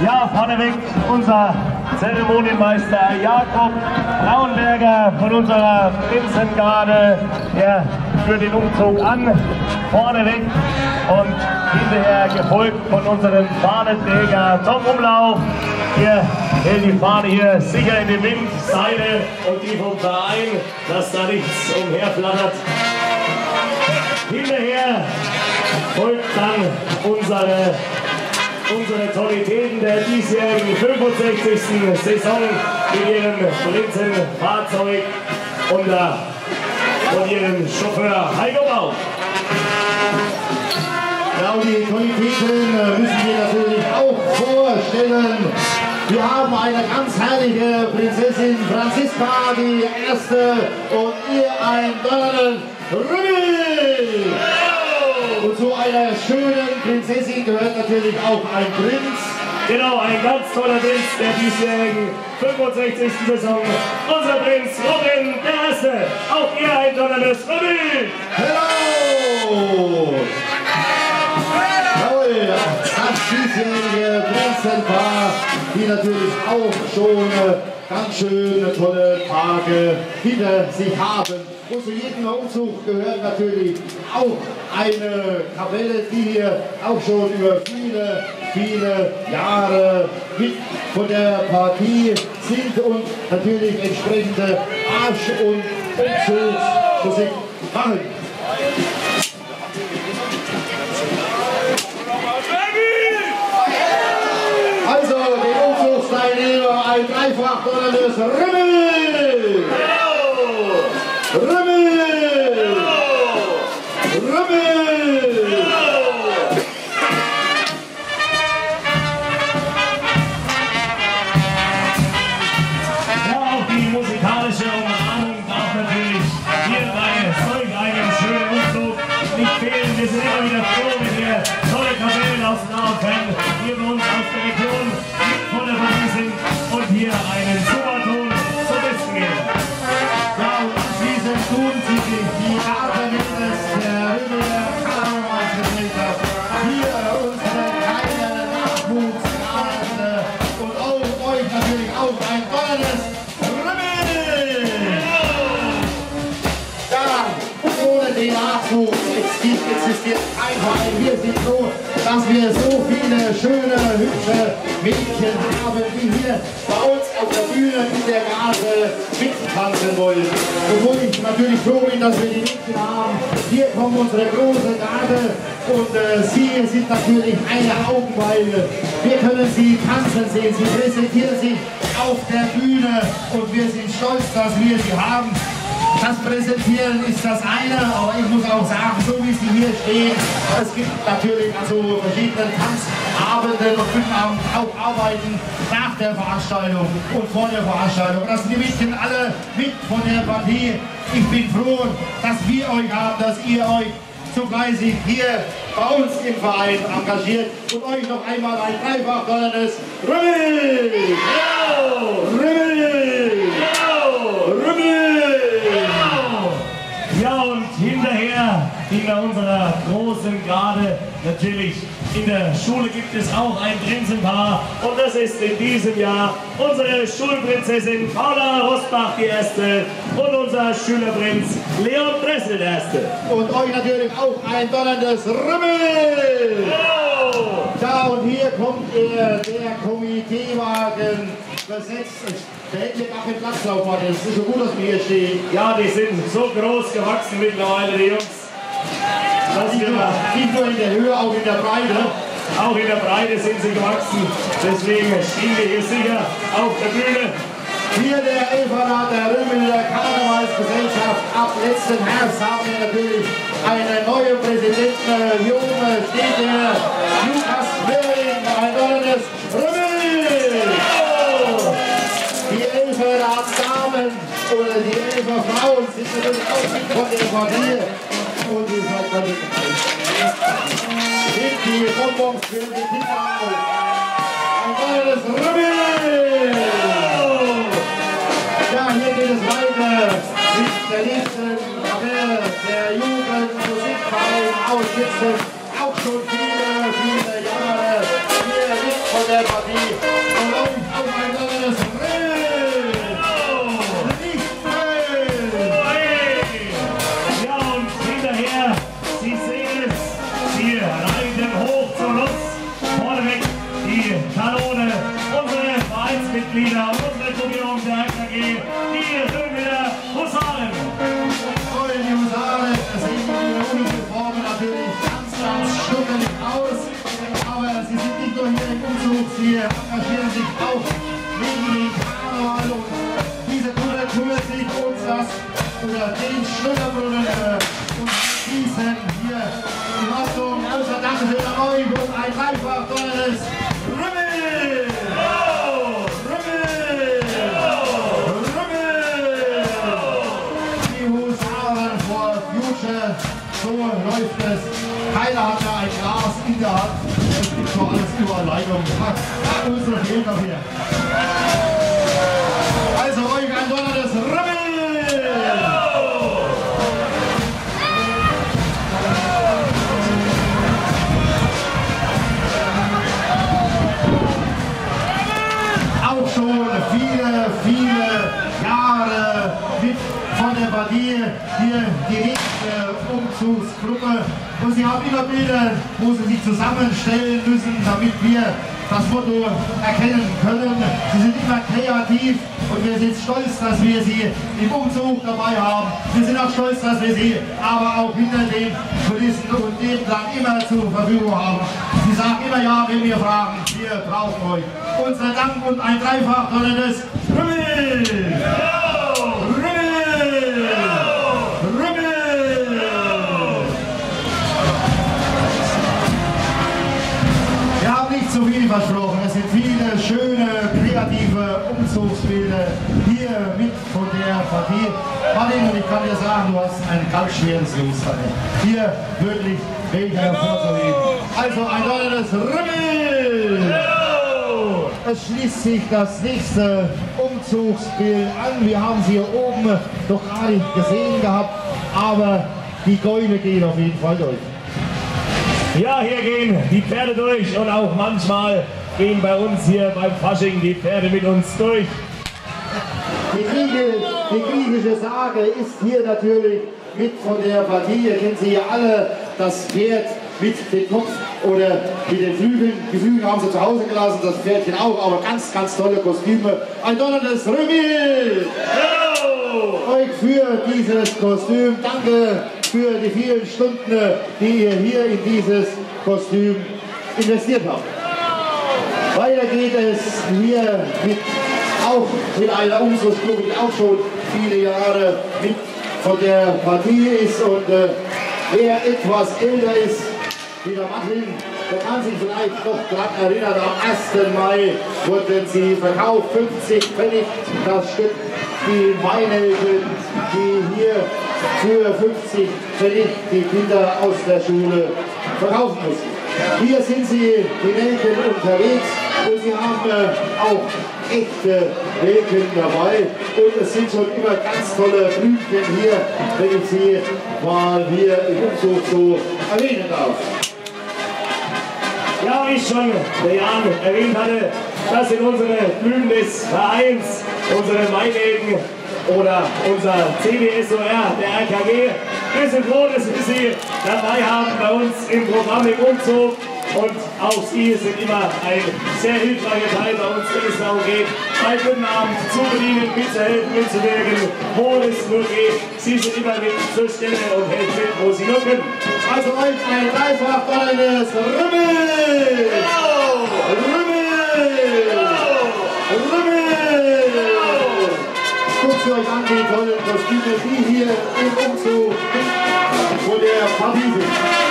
Ja, vorneweg unser Zeremonienmeister Jakob Braunberger von unserer Prinzengarde. Er führt den Umzug an, vorneweg und hinterher gefolgt von unserem Fahnenträger Tom Umlauf. Wir hält die Fahne hier sicher in den Wind, Seile und die vom Verein, dass da nichts umherflattert. Hinterher folgt dann unsere unsere Toritäten der diesjährigen 65. Saison mit ihrem Prinzenfahrzeug und von ihrem Chauffeur Heiko Bau. Und die Toritäten müssen wir natürlich auch vorstellen. Wir haben eine ganz herrliche Prinzessin Franziska, die erste, und ihr ein Donnerl Rümmel. Und zu einer schönen Prinzessin gehört natürlich auch ein Prinz. Genau, ein ganz toller Prinz der diesjährigen 65. Saison. Unser Prinz Robin der Erste. Auch ihr ein donnerles Robin. Hello! Jawohl, das diesjährige Prinzenpaar, die natürlich auch schon äh, ganz schöne tolle Tage hinter sich haben. Und zu jedem Umzug gehört natürlich auch eine Kapelle, die hier auch schon über viele, viele Jahre mit von der Partie sind und natürlich entsprechende Arsch- und Umzugsmusik machen. Also, den Umzugsteilnehmer ein dreifach donnerndes Rimmel! Existiert kein Verein. Wir sind dass wir so viele schöne, hübsche Mädchen haben, die hier bei uns auf der Bühne in der Garde mittanzen wollen. Obwohl ich natürlich froh bin, dass wir die Mädchen haben. Hier kommt unsere große Garde und äh, sie sind natürlich eine Augenweile. Wir können sie tanzen sehen, sie präsentieren sich auf der Bühne und wir sind stolz, dass wir sie haben. Das Präsentieren ist das eine, aber ich muss auch sagen, so wie Sie hier stehen, es gibt natürlich also verschiedene Tanzabende und Filmabend auch Arbeiten nach der Veranstaltung und vor der Veranstaltung. Das sind die Mädchen alle mit von der Partie. Ich bin froh, dass wir euch haben, dass ihr euch so fleißig hier bei uns im Verein engagiert und euch noch einmal ein dreifach! Rümmel! Rümmel! Ja, und hinterher, hinter unserer großen Garde, natürlich in der Schule gibt es auch ein Prinzenpaar. Und das ist in diesem Jahr unsere Schulprinzessin Paula Rosbach, die Erste, und unser Schülerprinz Leon Dressel, der Erste. Und euch natürlich auch ein donnerndes Rümmel! Ja, und hier kommt er, der Komiteewagen besetzt. Der hätte gar keinen Platzlauf hat. Es ist so gut, dass wir hier stehen. Ja, die sind so groß gewachsen mittlerweile, die Jungs. Dass Nicht wir nur, nicht nur in der Höhe, auch in der Breite. auch in der Breite sind sie gewachsen. Deswegen stehen wir hier sicher auf der Bühne. Hier der Elferrat der Rümmeler Karnevalsgesellschaft. Ab letzten Herbst haben wir natürlich einen neuen Präsidenten. äh, Junge steht der Lukas Möhring. Ein donnerndes Rümmel! Die Elferrat-Damen oder die Elfer-Frauen sind natürlich auch von der Familie. Und die seid natürlich Sind die die Kinder auf. Ein donnerndes Rümmel! Ja, hier geht es weiter mit der nächsten Kapelle der Jugendmusikverein aus Sitzen. Leitung. Unsere fehlt noch hier. Also euch ein donnerndes auch schon viele, viele Jahre mit von der Partie hier die nächste Umzugsgruppe. Und sie haben immer Bilder, wo sie sich zusammenstellen müssen, damit wir das Motto erkennen können. Sie sind immer kreativ und wir sind stolz, dass wir sie im Umzug dabei haben. Wir sind auch stolz, dass wir sie aber auch hinter den Kulissen und nebenan immer zur Verfügung haben. Sie sagen immer ja, wenn wir fragen, wir brauchen euch. Unser Dank und ein dreifach tolles Rümmel! Partie. Martin, und ich kann dir sagen, du hast einen ganz schweren Los Hier wirklich welche hervorzuheben. Also ein donnerndes Rümmel! Es schließt sich das nächste Umzugsbild an. Wir haben sie hier oben noch gar nicht gesehen gehabt, aber die Gäule gehen auf jeden Fall durch. Ja, hier gehen die Pferde durch und auch manchmal gehen bei uns hier beim Fasching die Pferde mit uns durch. Die, Kriege, die griechische Sage ist hier natürlich mit von der Partie. Ihr kennt sie ja alle, das Pferd mit dem Kopf oder mit den Flügeln. Die Flügel haben sie zu Hause gelassen, das Pferdchen auch, aber ganz, ganz tolle Kostüme. Ein donnerndes Rümmel! Euch für dieses Kostüm. Danke für die vielen Stunden, die ihr hier in dieses Kostüm investiert habt. Weiter geht es hier mit, auch mit einer Umzugsgruppe, die auch schon viele Jahre mit von der Partie ist und äh, wer etwas älter ist, wie der Martin, der kann sich vielleicht noch daran erinnern, am 1. Mai wurden sie verkauft, 50 Pfennig das Stück, die Meinelben, die hier für 50 Pfennig die Kinder aus der Schule verkaufen mussten. Hier sind sie, die Nelken, unterwegs und sie haben äh, auch echte Nelken dabei. Und es sind schon immer ganz tolle Blümchen hier, wenn ich sie mal hier im Umzug so erwähnen darf. Ja, wie ich schon der Jan erwähnt hatte, das sind unsere Blühen des Vereins, unsere Meinelgen oder unser CBSOR, der RKG. Wir sind froh, dass wir Sie dabei haben bei uns im Programm im Umzug. Und auch Sie sind immer ein sehr hilfreicher Teil bei uns, wenn es darum geht, bei guten Abend zu bedienen, mitzuhelfen, mitzuwirken, wo es nur geht. Sie sind immer mit zur Stelle und helfen wo Sie nur können. Also euch ein dreifach donnernes Rümmel! Rümmel! Rümmel! Guckt sie euch an, die tollen Kostüme, die hier im Umzug von der Partie sind.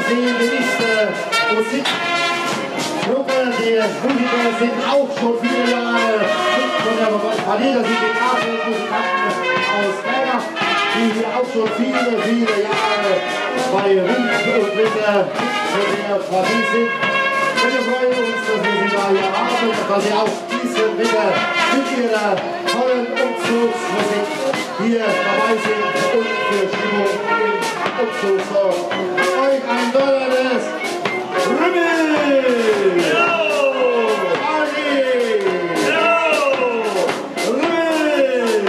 Sehe, die nächste Musikgruppe, die Musiker sind auch schon viele Jahre mit von der das sind die Tafelmusikanten aus Berger, die hier auch schon viele, viele Jahre bei Wind und Wetter von der Partie sind. Wir freuen uns, dass wir sie da hier haben und dass sie auch diesen Winter mit ihrer tollen Umzugsmusik hier dabei sind und für Stimmung im Umzug sorgen. Euch ein donnerndes Rümmel! Party! Rümmel!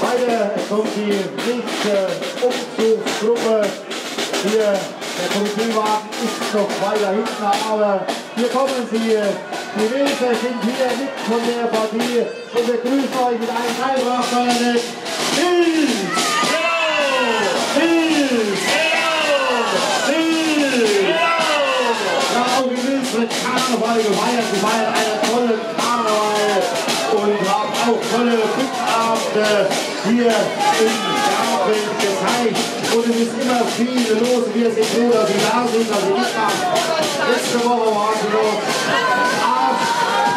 Weiter kommt die nächste Umzugsgruppe. Hier, der Polizeiwagen ist noch weiter hinten, aber Hier kommen sie. Die Wilser sind hier mit von der Partie und wir grüßen euch mit einem Wills wird Karneval gefeiert. Sie feiern einen tollen Karneval und haben auch tolle Fünfabende hier im Garten gezeigt. Und es ist immer viel los. Wir sind froh, dass Sie da sind, dass Sie mitmachen. Letzte Woche waren Sie noch acht.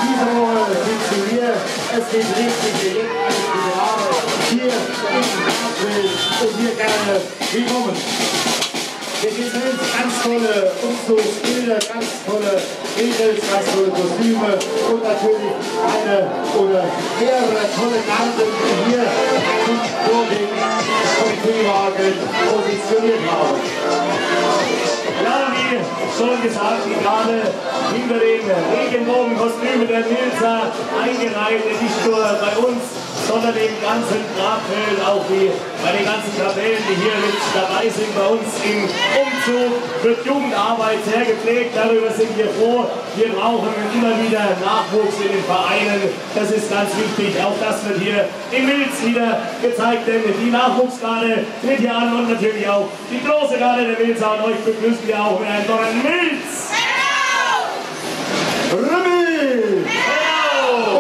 Diese Woche sind Sie hier. Es geht richtig direkt gerade hier im Garten und hier gerne willkommen. Hier gibt ganz tolle Umzugsbilder, ganz tolle Mädels, ganz tolle Kostüme und natürlich eine oder mehrere tolle Garten, die hier zum vor dem Komiteewagen positioniert haben. Ja, wie schon gesagt, gerade hinter den Regenbogenkostümen der Milzer eingereiht, nicht nur bei uns, sondern im ganzen Grabfeld, auch wie bei den ganzen Kapellen, die hier mit dabei sind. Bei uns im Umzug wird Jugendarbeit sehr gepflegt, darüber sind wir froh. Wir brauchen immer wieder Nachwuchs in den Vereinen, das ist ganz wichtig. Auch das wird hier in Milz wieder gezeigt, denn die Nachwuchsgarde tritt hier an und natürlich auch die große Garde der Milzer. Und euch begrüßen wir auch mit einem tollen Milz! Rümmel!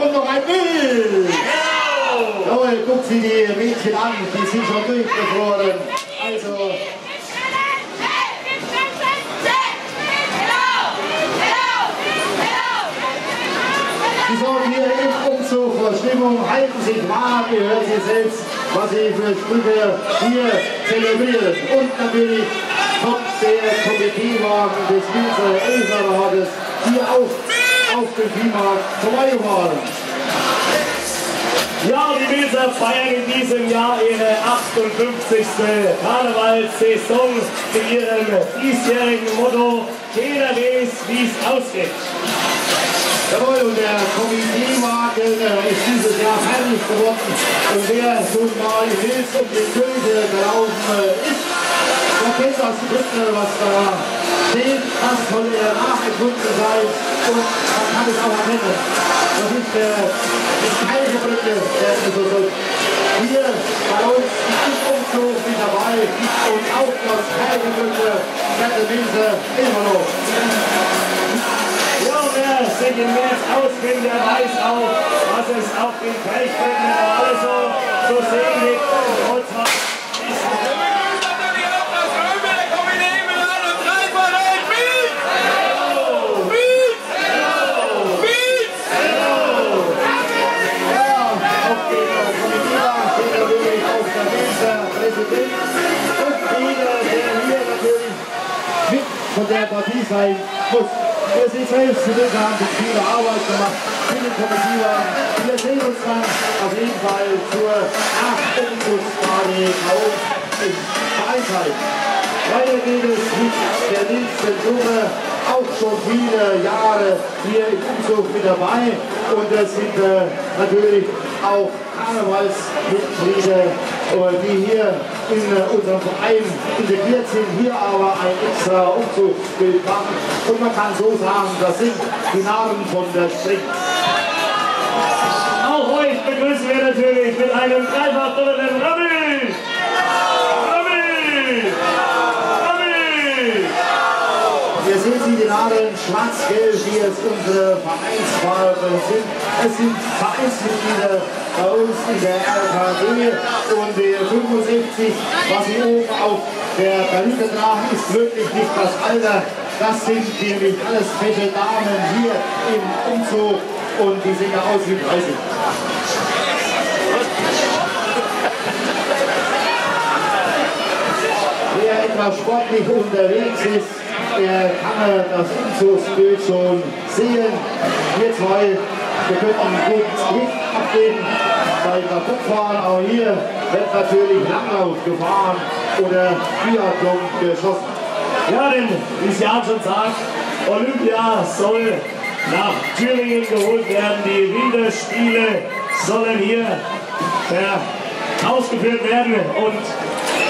Und noch ein Bild! Jawohl, guckt sie die Mädchen an, die sind schon durchgefroren. Also, die sorgen hier im Umzug für Stimmung, halten sich warm, ihr hört sie selbst, was sie für Sprüche hier zelebrieren. Und natürlich kommt der Komiteewagen des Winzer Elferrades hier auch auf dem Viehmarkt vorbeigefahren. Ja, die Milzer feiern in diesem Jahr ihre 58. Karnevalssaison mit ihrem diesjährigen Motto Jeder weiß, wie es ausgeht. Jawohl, und der Komiteewagen äh, ist dieses Jahr fertig geworden. Und wer nun mal Hilfs um die Kirche gelaufen äh, ist, kennt das Dritte, was da steht. Das soll er nachgefunden sein und man kann es auch erkennen. Das ist der ist keine Brücke, der ist so. Hier bei uns im Umzug mit dabei und auch das Heidebrücke, Wette Minze, immer noch. Ja, wer sich im März auskennt, der weiß auch, was es auf den Kelchbecken alles so zu sehen gibt. Sein muss. Wir sind selbst zu Hause, haben viele Arbeit gemacht dem Komiteewagen. Wir sehen uns dann auf jeden Fall zur Nachumzugsparty auf in Vereinsheim. Weiter geht es mit der nächsten Summe, auch schon viele Jahre hier im Umzug mit dabei. Und das sind äh, natürlich auch Karnevalsmitglieder, äh, die hier in unserem Verein integriert sind, hier aber ein extra Umzugsbild machen. Und man kann so sagen, das sind die Narren von der String. auch euch begrüßen wir natürlich mit einem dreifach doppelten Rabbel! Rabbel! Rabbel! Hier sehen Sie die Nadeln schwarz-gelb, wie es unsere Vereinsfarben sind. Es sind Vereinsmitglieder bei uns in der RKD und der 65, was Sie oben auf der Perücke tragen, ist wirklich nicht das Alter. Das sind nämlich alles fette Damen hier im Umzug und die sehen ja aus wie 30. Wer etwas sportlich unterwegs ist, der kann das Umzugsbild schon sehen. Wir zwei, wir können gut Licht abgeben bei der Buchfahren, aber hier wird natürlich Langlauf gefahren oder Biathlon geschossen. Ja, denn wie es Jan schon sagt, Olympia soll nach Thüringen geholt werden. Die Winterspiele sollen hier ausgeführt werden. Und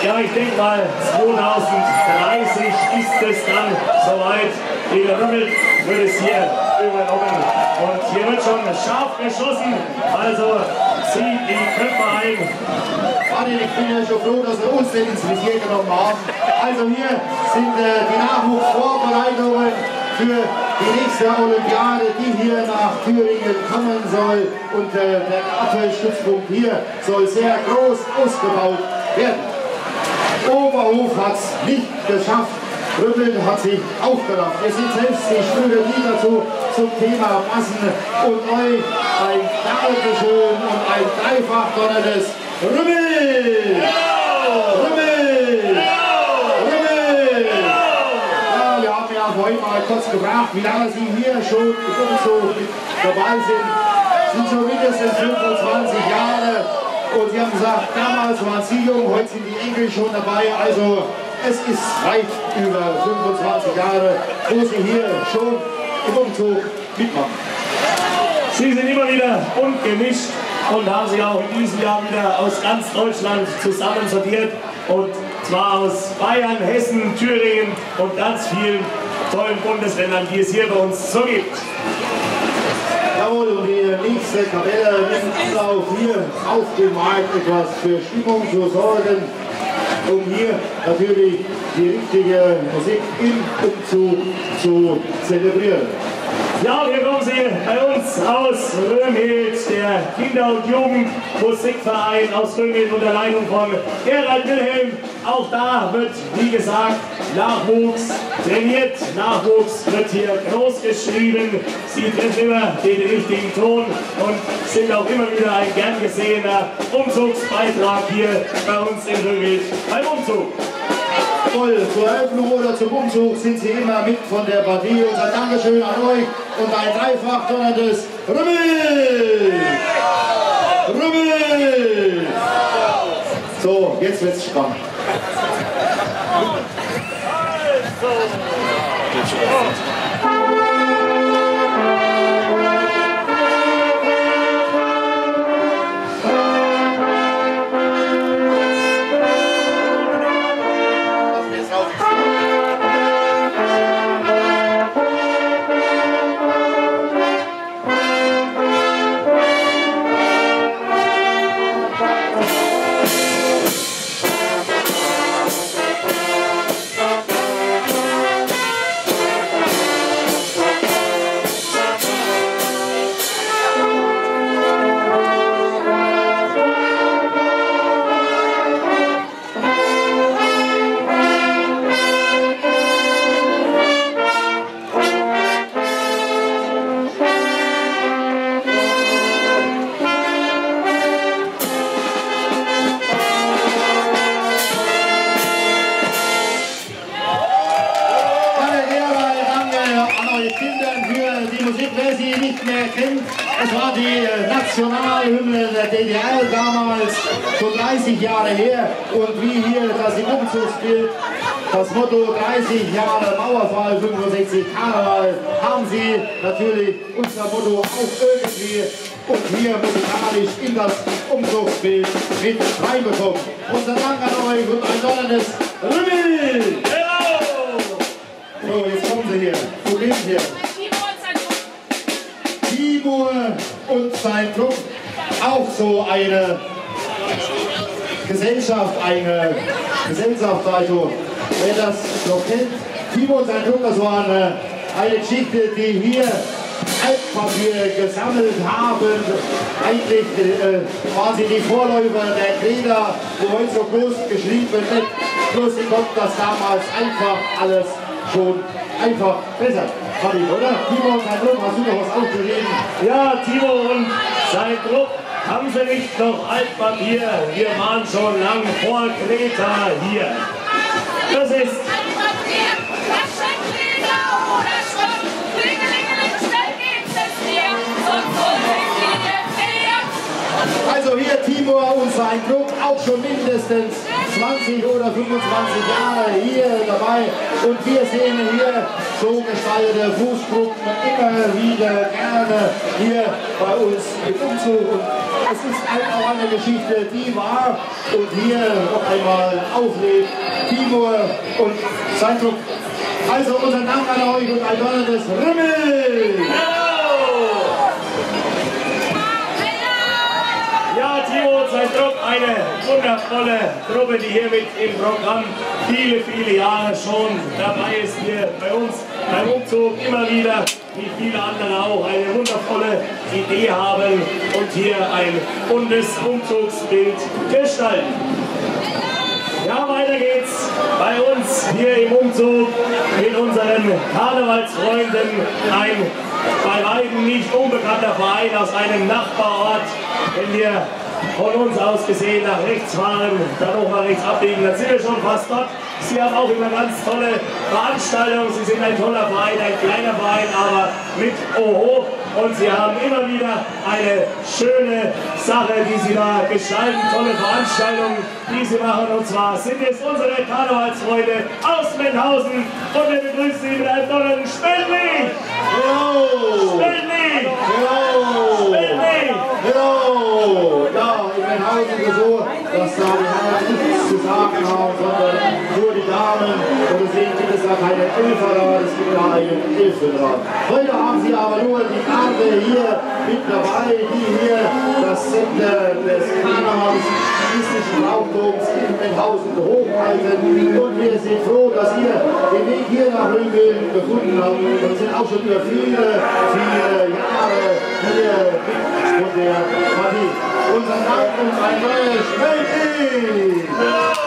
ja, ich denke mal, 2030 ist es dann soweit. Liebe Rümmel, wird es hier übernommen. Und hier wird schon scharf geschossen, also zieht die Köpfe ein. Ich bin ja schon froh, dass wir uns denn ins Visier genommen haben. Also hier sind äh, die Nachwuchsvorbereitungen für die nächste Olympiade, die hier nach Thüringen kommen soll. Und äh, der Abwehrstützpunkt hier soll sehr groß ausgebaut werden. Oberhof hat es nicht geschafft. Rütteln hat sich aufgerafft. Es sind selbst die Sprüche wieder zu, zum Thema Massen und euch ein Dankeschön und ein dreifach donnerndes Rümmel! Rümmel! Rümmel! Ja, wir haben ja vorhin mal kurz gefragt, wie lange Sie hier schon so dabei sind. Sind schon mindestens 25 Jahre. Und Sie haben gesagt, damals waren Sie jung, heute sind die Enkel schon dabei. Also es ist weit über 25 Jahre, wo Sie hier schon im mitmachen. Sie sind immer wieder bunt gemischt und haben sich auch in diesem Jahr wieder aus ganz Deutschland zusammensortiert. Und zwar aus Bayern, Hessen, Thüringen und ganz vielen tollen Bundesländern, die es hier bei uns so gibt. Jawohl, und die nächste Tabelle nimmt auch hier auf dem Markt etwas für Stimmung zu sorgen, um hier natürlich die richtige Musik im Umzug zu zelebrieren. Ja, hier kommen Sie bei uns aus Römhild, der Kinder- und Jugendmusikverein aus Römhild unter Leitung von Gerald Wilhelm. Auch da wird, wie gesagt, Nachwuchs trainiert. Nachwuchs wird hier groß geschrieben. Sie treffen immer den richtigen Ton und sind auch immer wieder ein gern gesehener Umzugsbeitrag hier bei uns in Römhild beim Umzug. Jawohl, zur Eröffnung oder zum Umzug sind Sie immer mit von der Partie. Unser Dankeschön an euch und ein dreifach donnerndes Rümmel! Rümmel! So, jetzt wird's spannend. Danke, Timur und sein Club. Auch so eine Gesellschaft, eine Gesellschaft, also wer das noch kennt. Timur und sein Club, das war eine, eine Geschichte, die hier Altpapier gesammelt haben. Eigentlich äh, sie die Vorläufer der Greta, wo heute so groß geschrieben wird. Bloß kommt das damals einfach alles schon einfach besser. Fand ich, oder? Timo und sein Club, hast du noch was aufzureden? Ja, Timo und sein Club haben sie nicht noch Altpapier. Wir waren schon lang vor Kreta hier. Das ist Also hier Timur und sein Club, auch schon mindestens 20 oder 25 Jahre hier dabei. Und wir sehen hier so gestaltete Fußgruppen immer wieder gerne hier bei uns im Umzug. Und es ist auch eine Geschichte, die war und hier noch einmal auflebt. Timur und sein Club. Also unser Dank an euch und ein donnerndes Rimmel! Timo und sein Trupp, eine wundervolle Truppe, die hier mit im Programm viele, viele Jahre schon dabei ist, hier bei uns beim Umzug immer wieder, wie viele andere auch, eine wundervolle Idee haben und hier ein buntes Umzugsbild gestalten. Ja, weiter geht's bei uns hier im Umzug mit unseren Karnevalsfreunden. Ein bei weitem nicht unbekannter Verein aus einem Nachbarort. Wenn wir von uns aus gesehen nach rechts fahren, dann nochmal rechts abbiegen, dann sind wir schon fast dort. Sie haben auch immer ganz tolle Veranstaltungen. Sie sind ein toller Verein, ein kleiner Verein, aber mit Oho. Und Sie haben immer wieder eine schöne Sache, die Sie da gestalten. Tolle Veranstaltungen, die Sie machen. Und zwar sind es unsere Karnevalsfreunde aus Mendhausen. Und wir begrüßen Sie mit einem tollen Spendli! Spendli! Spendli! Ja, in es so, dass da die Herren nichts zu sagen haben, sondern nur die Damen. Und es da keine Elferrat, es gibt da einen Elfenrat. Heute haben sie aber nur die Garde hier mit dabei, die hier das Zentrum des Karnevals christlichen Brauchtums in Mannhausen hochhalten. Und wir sind froh, dass ihr den Weg hier nach Rümbel gefunden habt und sind auch schon über viele, viele Jahre hier mit der Partie. Unser Dank und ein neues! Schmelzi!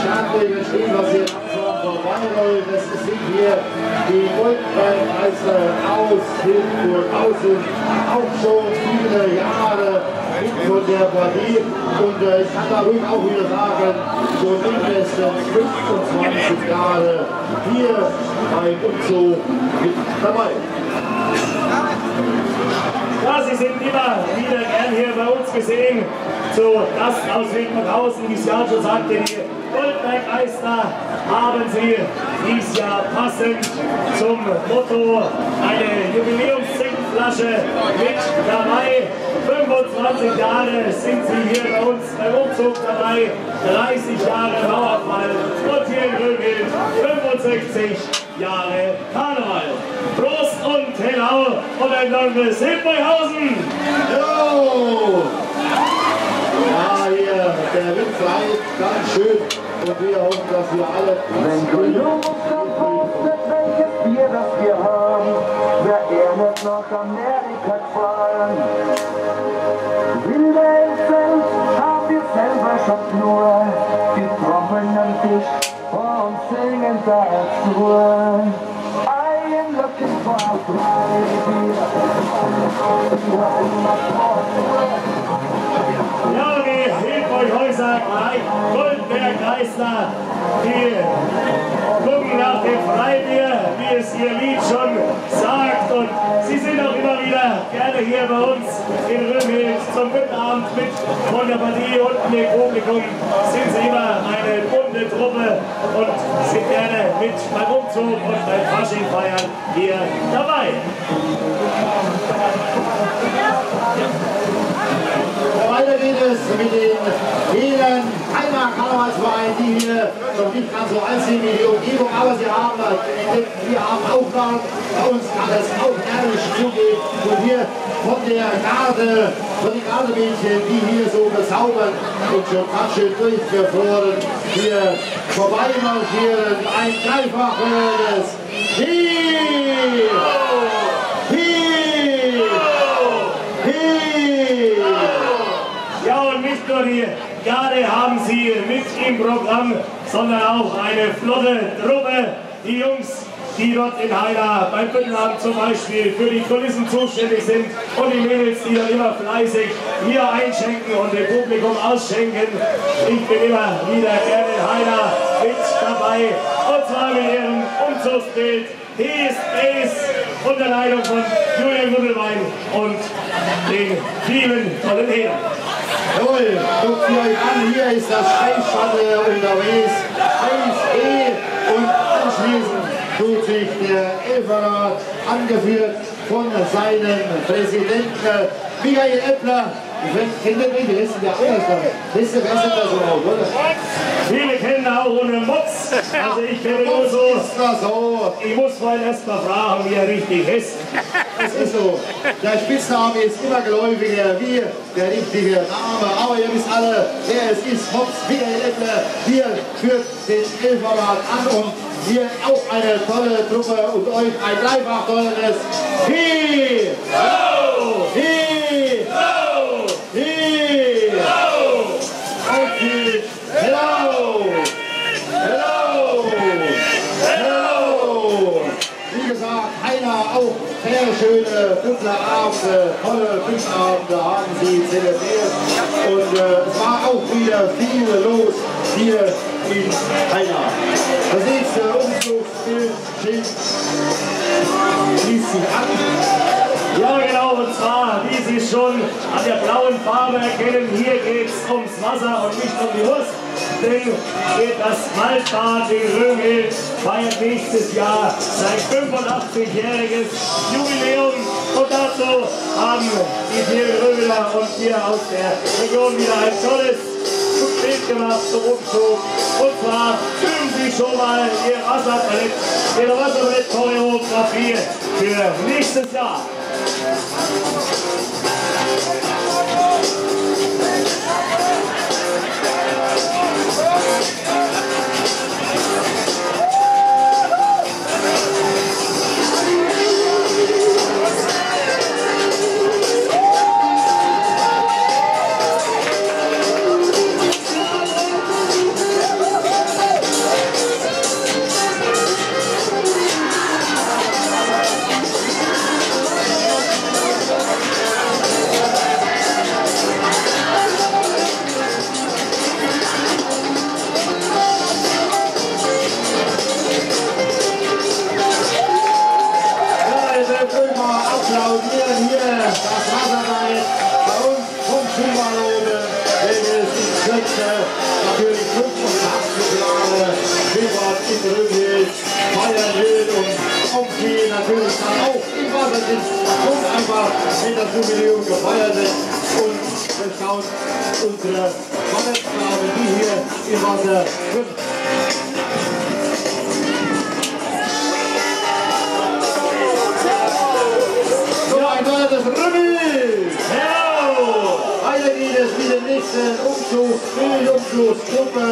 Startbildern steht, was hier langsam vorbeirollt. Das sind hier die Goldbergmeister aus Hilfburg außen, auch schon viele Jahre von der Partie. Und äh, ich kann da ruhig auch wieder sagen, so mindestens 25 Jahre hier beim Umzug mit dabei. Ja, Sie sind immer wieder gern hier bei uns gesehen. Zu Gast aus Wildmachhausen, wie es ja schon sagte, die Goldberg-Eister haben Sie dieses Jahr passend zum Motto eine Jubiläumstrinkflasche mit dabei. 25 Jahre sind Sie hier bei uns beim Umzug dabei, 30 Jahre Mauerfall und hier in Rögel 65 Jahre Karneval. Prost und Hello und ein langes Hilfeuhausen! Jo! Ja, hier, der Wind bleibt ganz schön und wir hoffen, dass wir alle Wenn du jung und verpostet, welches Bier das wir haben, wer er nicht nach Amerika gefahren? Wilde Elfen haben wir selber schon nur, die trommeln am Tisch und singen dazu. I am looking for a Ja, die Hilfeuchhäuser bei Goldberg Geister, die gucken nach dem Freibier, wie es ihr Lied schon sagt. Und sie sind auch immer wieder gerne hier bei uns in Römhild zum guten Abend mit von der Partie unten im Publikum. Sind Sie immer eine bunte Truppe und sind gerne mit beim Umzug und beim Faschingfeiern hier dabei. Weiter geht es mit den vielen Heimer Karnevalsvereinen, die hier noch nicht ganz so sind wie die Umgebung, aber sie haben entdeckt, wir haben Aufgaben, bei uns kann es auch herrlich zugehen und hier von der Garde, von den Gardemädchen, die hier so bezaubern und schon ganz schön durchgefroren hier vorbei marschieren, ein dreifaches Hier! Hier! Hier! Ja, und nicht nur die Garde haben sie mit im Programm, sondern auch eine flotte Truppe. Die Jungs, die dort in Heila beim Büttenabend zum Beispiel für die Kulissen zuständig sind und die Mädels, die dann immer fleißig hier einschenken und dem Publikum ausschenken. Ich bin immer wieder gerne in Heila mit dabei und zwar mit ihrem Umzugsbild. Hier ist Ace unter Leitung von Julian Guttelwein und den vielen tollen Herren. Jawohl, guckt ihr euch an, hier ist das Shuttle unterwegs. Space E und anschließend tut sich der Elferer angeführt von seinem Präsidenten Michael Eppler. Kennt ihr mich? Wer ist anders? Wisst ihr, wer ist so laut, oder? Viele kennen auch ohne Mutz. Also ich kenne nur so. Das? Ich muss mal erst mal fragen, wie er richtig ist. Es ist so. Der Spitzname ist immer geläufiger wie der richtige Name. Aber ihr wisst alle, wer es ist. Mops Michael Eppler hier führt den Elferrat an und hier auch eine tolle Truppe und euch ein dreifach tolles Hi! Hi! Sehr schöne Künstlerabende, tolle Künstlerabende haben sie zelebriert. Und äh, es war auch wieder viel los hier in Heiner. Das nächste steht, schließt sich an. Ja, genau, und zwar, wie Sie schon an der blauen Farbe erkennen, hier geht es ums Wasser und nicht um die Wurst. Denn das Waldbad in Römhild feiert nächstes Jahr sein 85-jähriges Jubiläum. Und dazu haben die vielen Römler und wir aus der Region wieder ein tolles Bild gemacht zum Umzug. Und zwar üben Sie schon mal Ihr Wasserballett, Ihre Wasserballett-Choreografie für nächstes Jahr. Und einfach mit das Jubiläum gefeiert wird und wir schauen unsere Ballettfrauen, die hier im Wasser schwimmen. So ein tolles Rümmel! Weiter geht es mit dem nächsten Umzug, Umzugsgruppe.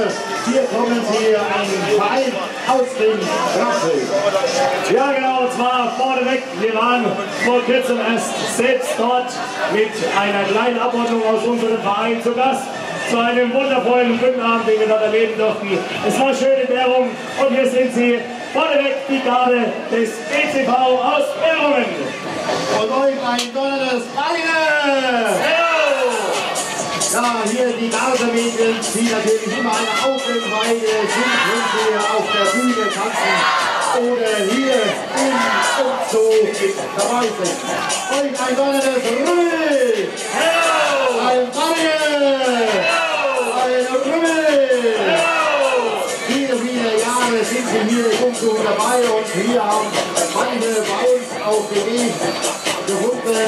Hier kommen sie, ein Verein aus dem Raffel. Ja, genau, und zwar vorneweg. Wir waren vor kurzem erst selbst dort mit einer kleinen Abordnung aus unserem Verein zu Gast. Zu einem wundervollen Büttenabend, den wir dort erleben durften. Es war schön in Währung und hier sind sie. Vorneweg die Garde des ECV aus Währungen. Und euch ein tolles Beine! Ja, hier die Gardemädchen, die natürlich immer eine Augenweide sind, wenn sie auf der Bühne tanzen. oder hier im Umzug dabei sind. Euch ein donnerndes Rümmel! Ein Barrier! Ein Rümmel! Viele, viele Jahre sind sie hier im Umzug dabei und wir haben Feinde bei uns auf dem Weg gefunden.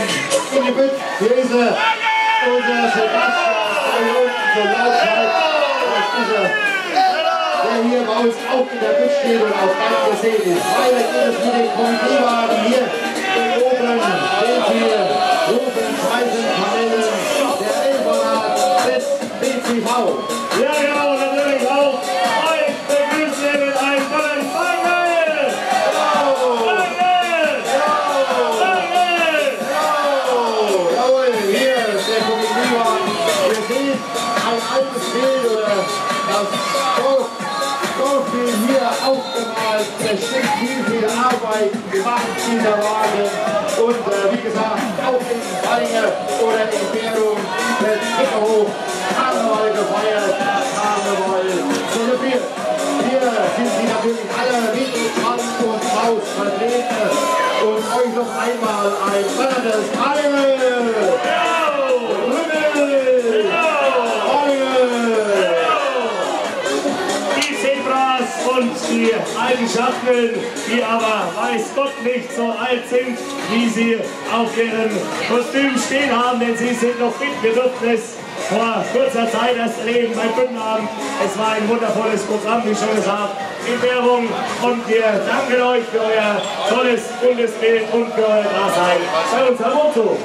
In die Bütt, hier ist er, unser Sebastian, so laut schreit. Er der hier bei uns auch in der Bütt steht und auf Band gesehen ist. Weiter geht es mit den Komiteewagen hier oben, den hier, Rufen, Scheißen, Kamellen, der Elferrat des BCV. Ja, genau, dieser Wagen. Und äh, wie gesagt, auch in Ballinge oder in Bärung wird Hickerhof Karneval gefeiert, Karneval zelebriert. Hier sind sie natürlich alle mit Mann und Maus vertreten. Und euch noch einmal ein brennendes die Eigenschaften, die aber weiß Gott nicht so alt sind, wie sie auf ihren Kostümen stehen haben, denn sie sind noch fit. Bedürfnis vor kurzer Zeit erst erleben beim Bündnerabend. Es war ein wundervolles Programm, wie schon gesagt, in Werbung und wir danken euch für euer tolles Bundesbild und für euer Dasein. Bei unserem Motto.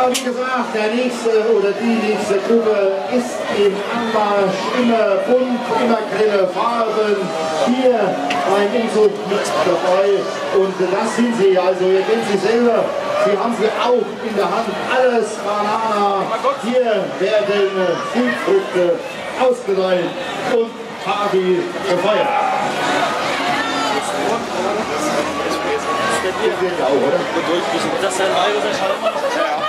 Ja, wie gesagt, der nächste oder die nächste Gruppe ist im Anmarsch immer bunt, immer grelle Farben. Hier beim Umzug mit dabei. Und das sind sie, also ihr kennt sie selber. Sie haben sie auch in der Hand. Alles Banana. Hier werden Südfrüchte ausgeteilt und Party gefeiert. Das wird ja auch, oder? Das ist ein bayerischer Schallmann. So,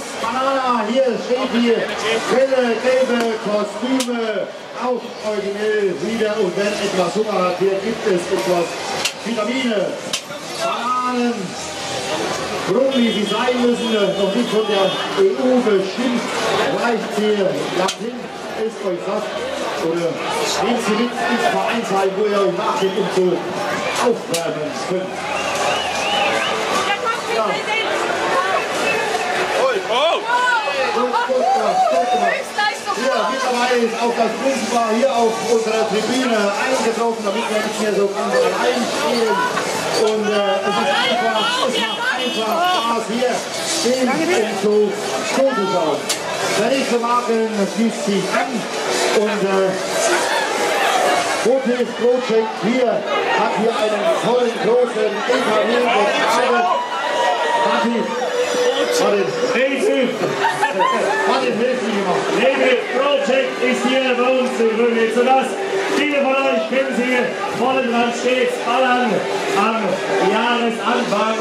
alles Banana, hier steht hier grelle, gelbe Kostüme, auch originell wieder. Und wenn etwas Hunger hat, hier gibt es etwas Vitamine, Bananen, wie sie sein müssen, noch nicht von der EU bestimmt, reicht hier. Nach hinten, ist euch satt oder nehmt sie mit ins Vereinsheim, wo ihr euch nach dem Umzug aufwärmen könnt. Auch das Prinzipal hier auf unserer Tribüne eingetroffen, damit wir nicht mehr so ganz allein stehen. Und äh, es ist einfach, es macht einfach Spaß hier, den Umzug zuzuschauen. Der nächste Wagen schließt sich an und äh, Project hier hat hier einen tollen großen LKW getragen. Martin, Native, Martin, hilf mir mal. Native Project ist hier bei uns in Grünwitz. Und das, viele von euch kennen sie, vorne dran steht Ballern am Jahresanfang,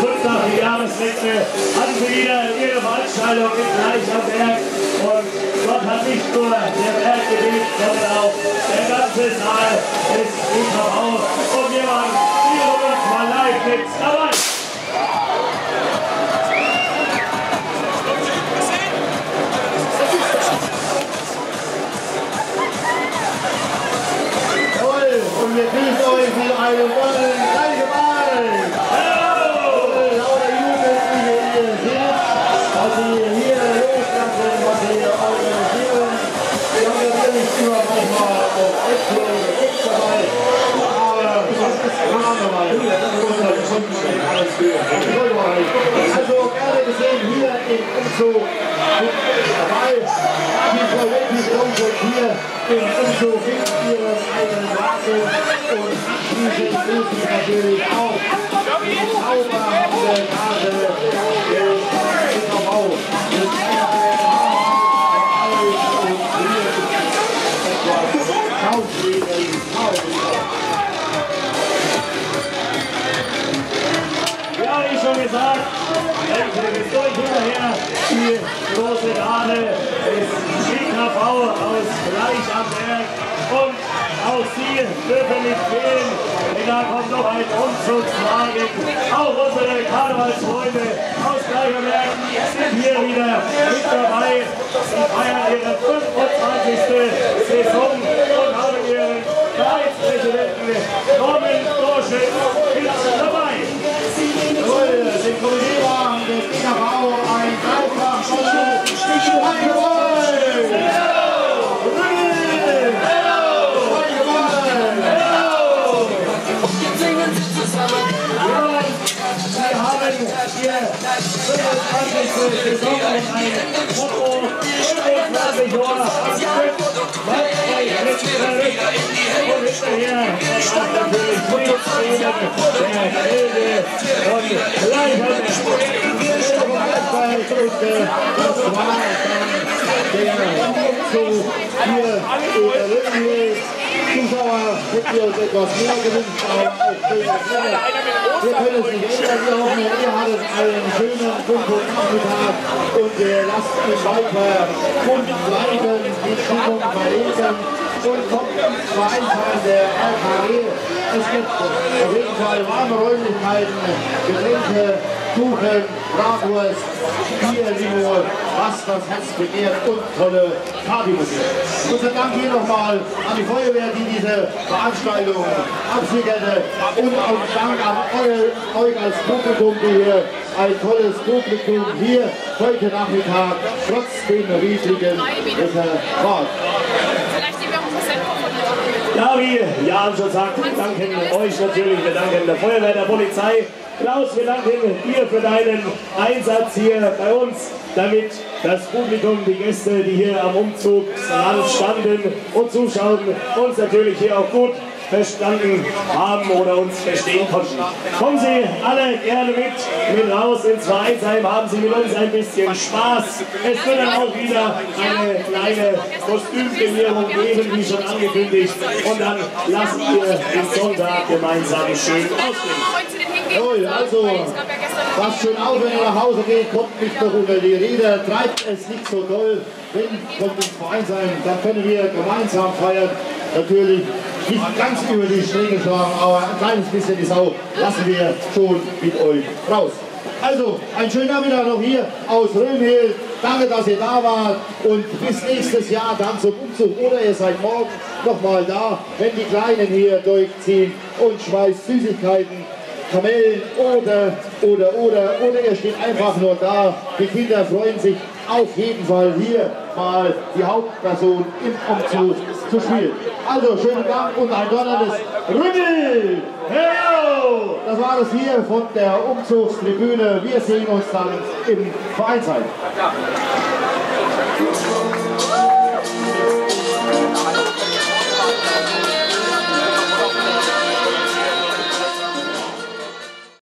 kurz nach dem Jahreswechsel, hatten sie wieder ihre Veranstaltung in Gleichamberg. Und dort hat nicht nur der Berg gelebt, sondern auch der ganze Saal ist im Verbrauch. Und wir waren hier uns mal live mit dabei. Wir grüßen euch mit einem vollen Gleicheball. Lauter Jugendliche hier sind, was sie hier loslassen, was hier organisieren. Wir haben natürlich immer auch Äpfel oder Gift dabei, Also gerne gesehen hier im Umzug dabei. Die Frau Wendy hier im Umzug mit ihrem eigenen Wagen und grüßen Sie natürlich auch die zauberhafte Nase des des Dame des GKV aus Gleich am Berg. Und auch Sie dürfen nicht fehlen, denn da kommt noch ein Umzugswagen. Auch unsere Karnevalsfreunde aus Gleicherberg sind hier wieder mit dabei. Sie feiern ihre 25. Saison und haben ihren Vereinspräsidenten Norman Dorschel mit dabei. Jawohl, den Kommandierwagen des DKV ein Wir Saison und ein Foto 25 Jahre am Stück. Waldfrei, Blitzverrückt. Und hinterher war natürlich Prinzleben, der Hilde und Leichert. Ist und das war dann der Umzug hier in Rindenhill. Zuschauer hätten wir uns etwas mehr gewünscht. Wir können es nicht ändern. Wir hoffen, ihr hattet einen schönen Nachmittag und äh, lasst ihn weiter bunt bleiben, die Stimmung verlegen und kommt ins Vereinsheim der LKW. Es gibt auf jeden Fall warme Räumlichkeiten, Getränke, Kuchen, Bratwurst, Bier, Limo, was das Herz begehrt und tolle Partymusik. Unser Dank hier nochmal an die Feuerwehr, die diese Veranstaltung absicherte und auch Dank an euch, als Publikum, die hier ein tolles Publikum hier heute Nachmittag trotz dem riesigen Wetter wart. Vielleicht nehmen wir auch ein bisschen von dir. Ja, wie Jan schon sagt, wir danken euch natürlich, wir danken der Feuerwehr, der Polizei. Klaus, wir danken dir für deinen Einsatz hier bei uns, damit das Publikum, die Gäste, die hier am Umzugsrand standen und zuschauen, uns natürlich hier auch gut verstanden haben oder uns verstehen konnten. Kommen Sie alle gerne mit, mit raus ins Vereinsheim, haben Sie mit uns ein bisschen Spaß. Es wird dann auch wieder eine kleine Kostümpremierung geben, wie schon angekündigt. Und dann lassen wir den Sonntag gemeinsam schön ausklingen. Jawohl, also, Was schön auf, wenn ihr nach Hause geht, kommt nicht noch unter die Räder, treibt es nicht so doll. Wenn, kommt ins Vereinsheim, dann können wir gemeinsam feiern. Natürlich nicht ganz über die Stränge schlagen, aber ein kleines bisschen die Sau lassen wir schon mit euch raus. Also, einen schönen Nachmittag noch hier aus Römhild. Danke, dass ihr da wart und bis nächstes Jahr dann zum Umzug. Oder ihr seid morgen nochmal da, wenn die Kleinen hier durchziehen und schmeißt Süßigkeiten Kamellen oder, oder, oder, oder ihr steht einfach nur da. Die Kinder freuen sich auf jeden Fall hier mal die Hauptperson im Umzug zu spielen. Also schönen Dank und ein donnerndes! Hello! Das war es hier von der Umzugstribüne. Wir sehen uns dann im Vereinsheim.